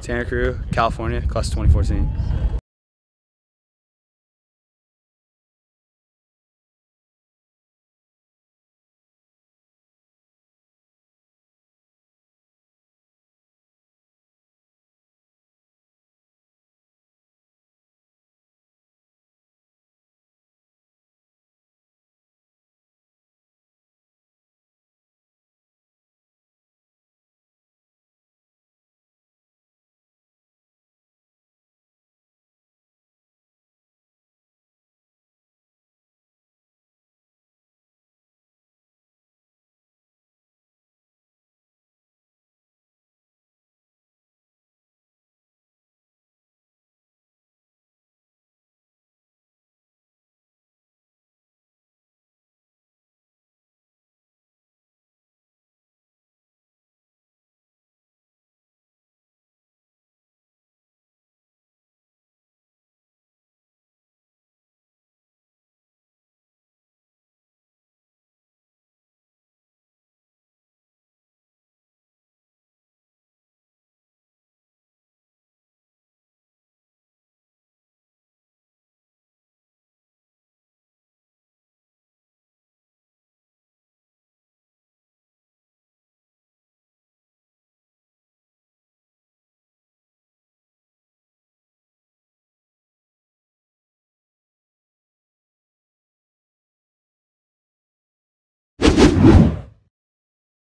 Tanner Crew, California, class 2014.